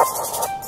you